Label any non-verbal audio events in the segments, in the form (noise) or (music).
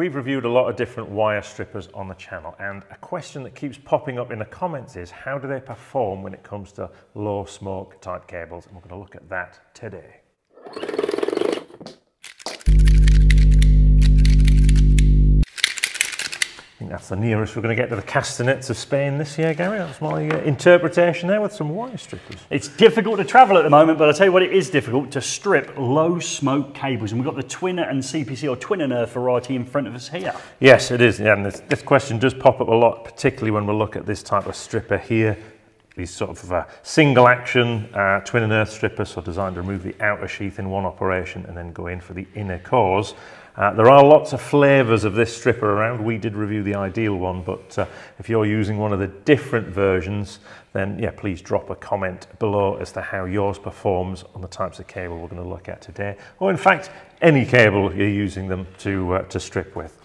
We've reviewed a lot of different wire strippers on the channel and a question that keeps popping up in the comments is how do they perform when it comes to low smoke type cables and we're going to look at that today. Think that's the nearest we're going to get to the castanets of Spain this year, Gary. That's my uh, interpretation there with some wire strippers. It's difficult to travel at the moment, but I'll tell you what, it is difficult to strip low smoke cables. And we've got the Twinner and CPC or Twin and Earth variety in front of us here. Yes, it is. Yeah, and this, this question does pop up a lot, particularly when we look at this type of stripper here these sort of uh, single action uh, twin and earth strippers, so designed to remove the outer sheath in one operation and then go in for the inner cores. Uh, there are lots of flavours of this stripper around. We did review the ideal one, but uh, if you're using one of the different versions, then yeah, please drop a comment below as to how yours performs on the types of cable we're going to look at today, or in fact, any cable you're using them to, uh, to strip with.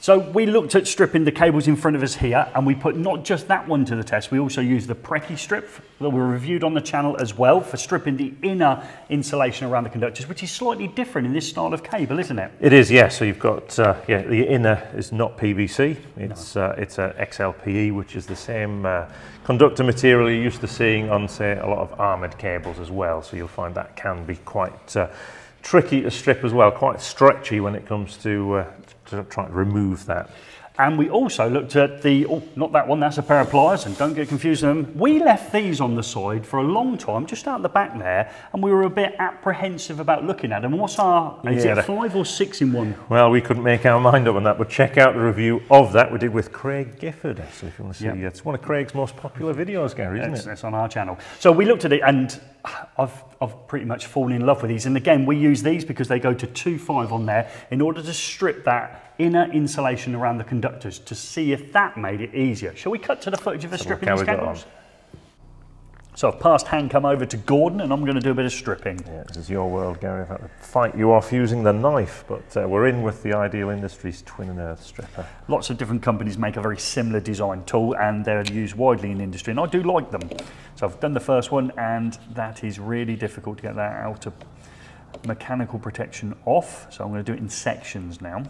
So we looked at stripping the cables in front of us here and we put not just that one to the test, we also used the Precistrip that we reviewed on the channel as well for stripping the inner insulation around the conductors, which is slightly different in this style of cable, isn't it? It is, yes. So you've got, uh, yeah, the inner is not PVC, it's, no. uh, it's a XLPE, which is the same uh, conductor material you're used to seeing on, say, a lot of armoured cables as well. So you'll find that can be quite uh, tricky to strip as well, quite stretchy when it comes to, uh, to try to remove that. And we also looked at the, oh, not that one, that's a pair of pliers, and don't get confused with them. We left these on the side for a long time, just out the back there, and we were a bit apprehensive about looking at them. What's our, yeah, is it five or six in one? Well, we couldn't make our mind up on that, but check out the review of that we did with Craig Gifford, actually, if you want to see. Yep. It's one of Craig's most popular videos, Gary, isn't it's, it? It's on our channel. So we looked at it, and I've, I've pretty much fallen in love with these. And again, we use these because they go to 2.5 on there in order to strip that inner insulation around the conductors to see if that made it easier. Shall we cut to the footage of the so stripping these cables? So I've passed hand come over to Gordon and I'm going to do a bit of stripping. Yeah, this is your world, Gary. I've had to fight you off using the knife, but uh, we're in with the Ideal Industries Twin and Earth stripper. Lots of different companies make a very similar design tool and they're used widely in industry and I do like them. So I've done the first one and that is really difficult to get that out of mechanical protection off. So I'm going to do it in sections now.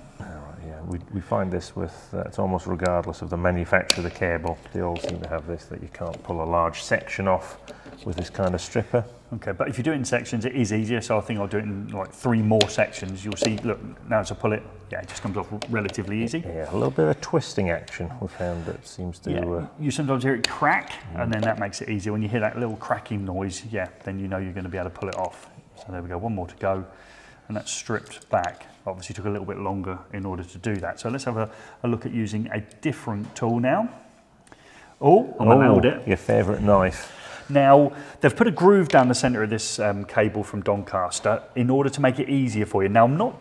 yeah, we, we find this with, uh, it's almost regardless of the manufacturer of the cable, they all seem to have this, that you can't pull a large section off with this kind of stripper. Okay, but if you do it in sections, it is easier. So I think I'll do it in like three more sections. You'll see, look, now as I pull it, yeah, it just comes off relatively easy. Yeah, a little bit of twisting action we found that seems to... Yeah, uh, you sometimes hear it crack, mm. and then that makes it easier. When you hear that little cracking noise, yeah, then you know you're going to be able to pull it off. So there we go, one more to go. And that's stripped back. Obviously took a little bit longer in order to do that. So let's have a, a look at using a different tool now. Oh, I'm oh, allowed it. Your favourite knife. Now, they've put a groove down the centre of this um, cable from Doncaster in order to make it easier for you. Now, I'm not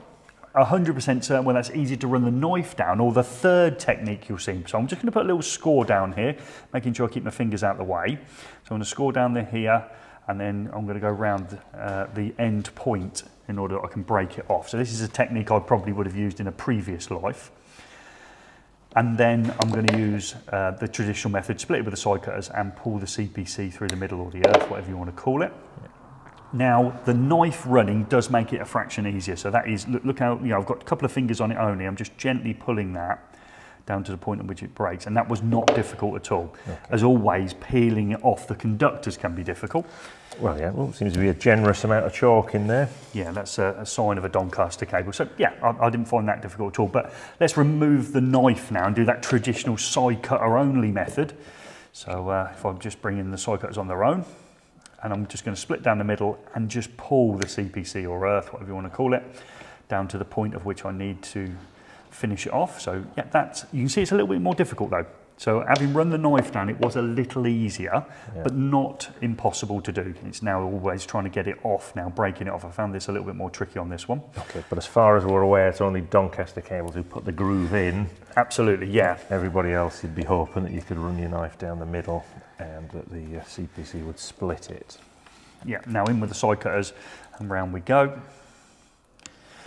100% certain whether that's easier to run the knife down or the third technique you'll see. So I'm just going to put a little score down here, making sure I keep my fingers out of the way. So I'm going to score down there here and then I'm going to go around uh, the end point in order that I can break it off. So this is a technique I probably would have used in a previous life. And then I'm going to use uh, the traditional method, split it with the side cutters and pull the CPC through the middle or the earth, whatever you want to call it. Now, the knife running does make it a fraction easier. So that is, look, look how, you know, I've got a couple of fingers on it only. I'm just gently pulling that down to the point at which it breaks. And that was not difficult at all. Okay. As always, peeling it off the conductors can be difficult. Well, yeah, well, seems to be a generous amount of chalk in there. Yeah, that's a, a sign of a Doncaster cable. So, yeah, I, I, didn't find that difficult at all. But let's remove the knife now and do that traditional side cutter only method. So uh, if I'm just bringing the side cutters on their own, and I'm just going to split down the middle and just pull the CPC or earth, whatever you want to call it, down to the point of which I need to finish it off. So yeah, that's, you can see it's a little bit more difficult though. So having run the knife down, it was a little easier, yeah. but not impossible to do. It's now always trying to get it off now, breaking it off. I found this a little bit more tricky on this one. Okay, but as far as we're aware, it's only Doncaster cables who put the groove in. Absolutely, yeah. Everybody else, you'd be hoping that you could run your knife down the middle and that the uh, CPC would split it. Yeah, now in with the side cutters and round we go.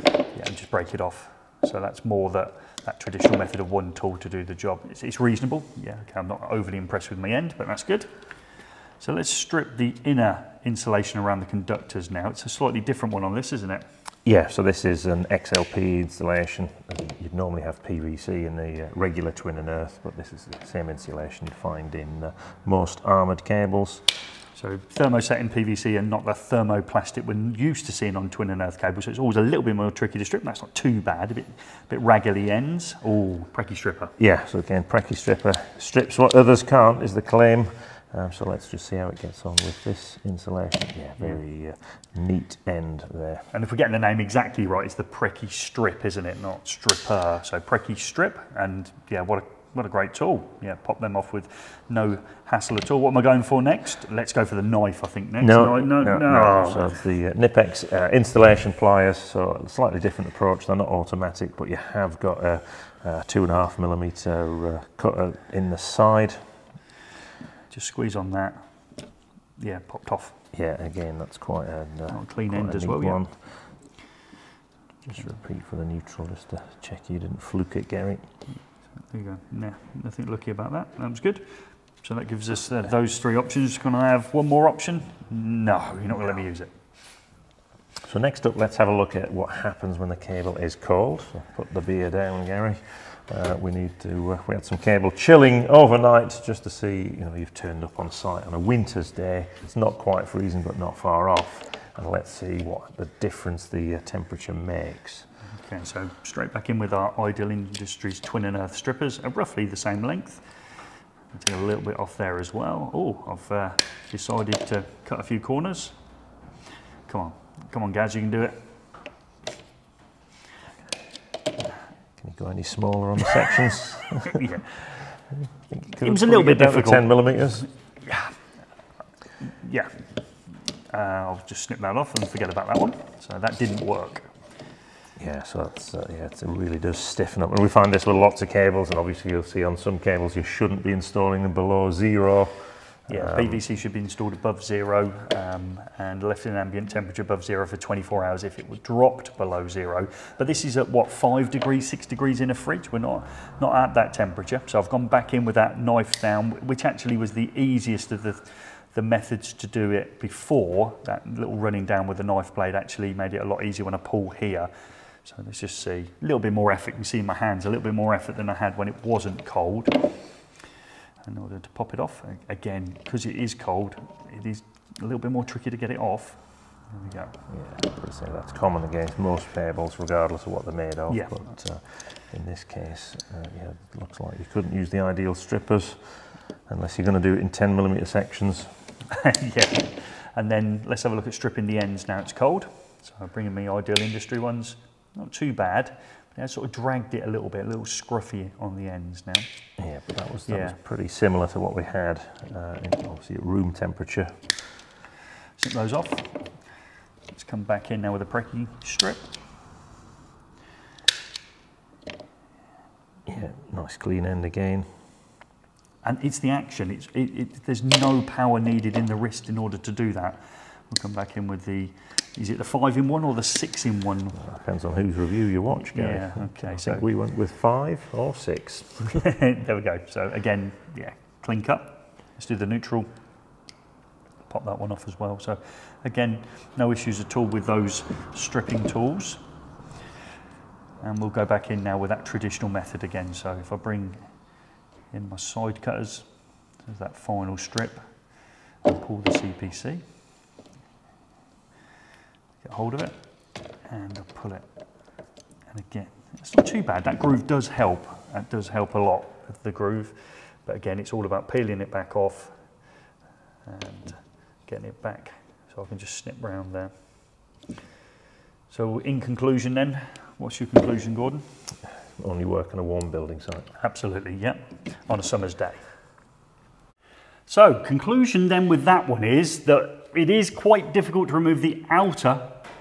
Yeah, and just break it off. So that's more that, that traditional method of one tool to do the job. It's, it's reasonable. Yeah, okay, I'm not overly impressed with my end, but that's good. So let's strip the inner insulation around the conductors now. It's a slightly different one on this, isn't it? Yeah, so this is an XLP installation. You'd normally have PVC in the uh, regular twin and earth, but this is the same insulation you'd find in uh, most armoured cables. So thermoset in PVC and not the thermoplastic we're used to seeing on twin and earth cables. So it's always a little bit more tricky to strip. That's not too bad. A bit, a bit raggedy ends. Oh, Preci stripper. Yeah, so again, Preci stripper strips what others can't is the claim. Um, so let's just see how it gets on with this insulation. Yeah, very uh, neat end there. And if we're getting the name exactly right, it's the Precistrip, isn't it? Not stripper. So Precistrip, and yeah, what a what a great tool. Yeah, pop them off with no hassle at all. What am I going for next? Let's go for the knife, I think, next. No, no, no. no. no. So the uh, Knipex uh, installation pliers, so a slightly different approach. They're not automatic, but you have got a, a two and a half millimetre uh, cutter in the side just squeeze on that. Yeah, popped off. Yeah, again, that's quite a, uh, clean end as well. One. Yeah. Just repeat for the neutral, just to check you didn't fluke it, Gary. There you go. Nah, nothing lucky about that. That was good. So that gives us uh, those three options. Can I have one more option? No, you're not going to let me use it. So next up, let's have a look at what happens when the cable is cold. So put the beer down, Gary. Uh, we need to, uh, we had some cable chilling overnight just to see, you know, you've turned up on site on a winter's day. It's not quite freezing, but not far off. And let's see what the difference the uh, temperature makes. Okay, so straight back in with our Ideal Industries twin and earth strippers at roughly the same length. I'll take a little bit off there as well. Oh, I've uh, decided to cut a few corners. Come on, come on Gaz, you can do it. Can you go any smaller on the sections? (laughs) yeah. It was a little bit difficult. 10 millimetres? Yeah. Yeah. Uh, I'll just snip that off and forget about that one. So that didn't work. Yeah, so that's, uh, yeah, it really does stiffen up. And we find this with lots of cables, and obviously you'll see on some cables you shouldn't be installing them below zero. Yeah, um, PVC should be installed above zero um, and left in ambient temperature above zero for 24 hours if it was dropped below zero. But this is at what, five degrees, six degrees in a fridge? We're not, not at that temperature. So I've gone back in with that knife down, which actually was the easiest of the, the methods to do it before. That little running down with the knife blade actually made it a lot easier when I pull here. So let's just see, a little bit more effort. You can see in my hands, a little bit more effort than I had when it wasn't cold in order to pop it off. Again, because it is cold, it is a little bit more tricky to get it off. There we go. Yeah, say that's common against most cables, regardless of what they're made of. Yeah. But uh, in this case, uh, yeah, it looks like you couldn't use the ideal strippers unless you're going to do it in 10 millimeter sections. (laughs) yeah. And then let's have a look at stripping the ends now it's cold. So I'm bringing me ideal industry ones. Not too bad. Yeah, sort of dragged it a little bit, a little scruffy on the ends now. Yeah, but that was, that yeah. was pretty similar to what we had, uh, obviously at room temperature. Snip those off. Let's come back in now with a Preki strip. Yeah, nice clean end again. And it's the action. It's, it, it, there's no power needed in the wrist in order to do that. We'll come back in with the is it the five in one or the six in one? Well, depends on whose review you watch, Gary. Yeah, okay. So we went with five or six. (laughs) there we go. So again, yeah, clean up. Let's do the neutral. Pop that one off as well. So again, no issues at all with those stripping tools. And we'll go back in now with that traditional method again. So if I bring in my side cutters, there's that final strip, and pull the CPC get hold of it and I'll pull it. And again, it's not too bad. That groove does help. That does help a lot with the groove. But again, it's all about peeling it back off and getting it back. So I can just snip round there. So in conclusion then, what's your conclusion, Gordon? Only work on a warm building site. Absolutely, yeah, on a summer's day. So conclusion then with that one is that it is quite difficult to remove the outer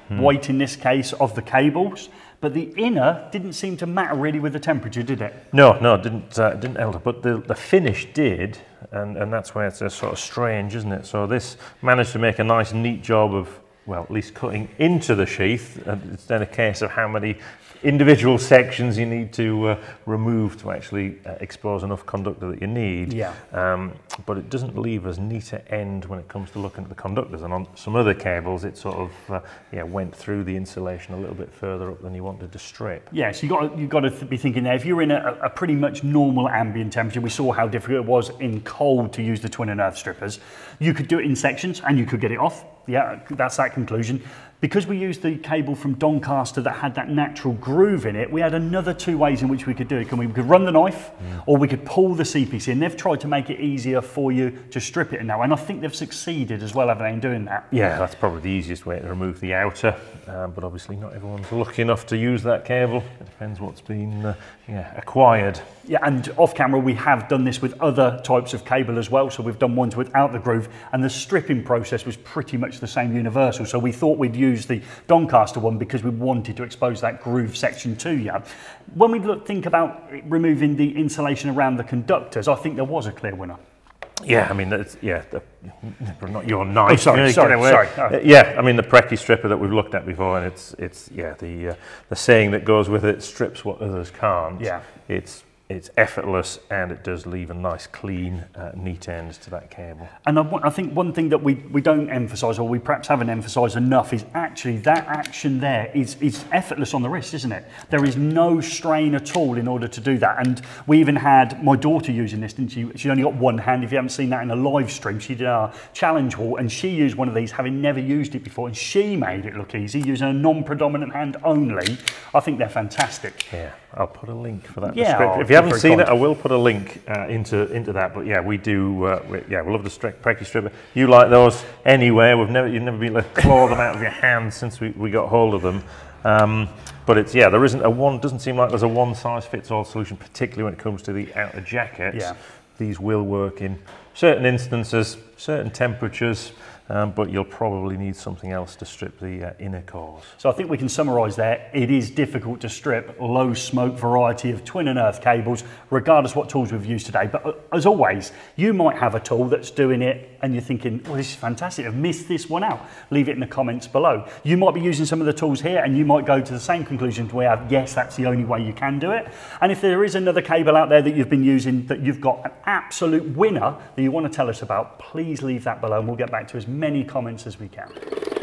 hmm. weight in this case of the cables, but the inner didn't seem to matter really with the temperature, did it? No, no, it didn't uh, didn't alter, but the, the finish did, and, and that's where it's a sort of strange, isn't it? So this managed to make a nice, neat job of well, at least cutting into the sheath. And it's then a case of how many individual sections you need to uh, remove to actually uh, expose enough conductor that you need. Yeah. Um, but it doesn't leave as neat an end when it comes to looking at the conductors. And on some other cables, it sort of uh, yeah went through the insulation a little bit further up than you wanted to strip. Yeah, so you got you got to th- be thinking there. If you're in a, a pretty much normal ambient temperature, we saw how difficult it was in cold to use the twin and earth strippers. You could do it in sections, and you could get it off. Yeah, that's that conclusion. Because we used the cable from Doncaster that had that natural groove in it, we had another two ways in which we could do it. Can we, we could run the knife, or we could pull the CPC, and they've tried to make it easier for you to strip it now, and I think they've succeeded as well, haven't they, in doing that? Yeah, that's probably the easiest way to remove the outer, um, but obviously not everyone's lucky enough to use that cable. It depends what's been uh, yeah, acquired. Yeah, and off camera we have done this with other types of cable as well. So we've done ones without the groove, and the stripping process was pretty much the same universal. So we thought we'd use the Doncaster one because we wanted to expose that groove section to you. When we look, think about removing the insulation around the conductors, I think there was a clear winner. Yeah, I mean, that's, yeah, the, not your knife. Oh, sorry, Get sorry, sorry. Uh, yeah, I mean the Preci stripper that we've looked at before, and it's it's yeah the uh, the saying that goes with it strips what others can't. Yeah. it's it's effortless and it does leave a nice clean uh, neat end to that cable. And I, I think one thing that we, we don't emphasise, or we perhaps haven't emphasised enough, is actually that action there is, is effortless on the wrist, isn't it? There is no strain at all in order to do that. And we even had my daughter using this, didn't she? She only got one hand. If you haven't seen that in a live stream, she did our challenge wall and she used one of these, having never used it before, and she made it look easy using a non-predominant hand only. I think they're fantastic. Yeah, I'll put a link for that Yeah, haven't seen it. I will put a link uh, into into that. But yeah, we do. Uh, we, yeah, we love the stri- Preci stripper. You like those anyway? We've never you've never been able to claw them out of your hand since we, we got hold of them. Um, but it's yeah, there isn't a one. Doesn't seem like there's a one size fits all solution, particularly when it comes to the outer jackets. Yeah. These will work in certain instances, certain temperatures, um, but you'll probably need something else to strip the uh, inner cores. So I think we can summarise there. It is difficult to strip low smoke variety of twin and earth cables, regardless what tools we've used today. But uh, as always, you might have a tool that's doing it and you're thinking, well, this is fantastic. I've missed this one out. Leave it in the comments below. You might be using some of the tools here and you might go to the same conclusion we have, yes, that's the only way you can do it. And if there is another cable out there that you've been using that you've got an absolute winner that you want to tell us about, please leave that below and we'll get back to as many comments as we can.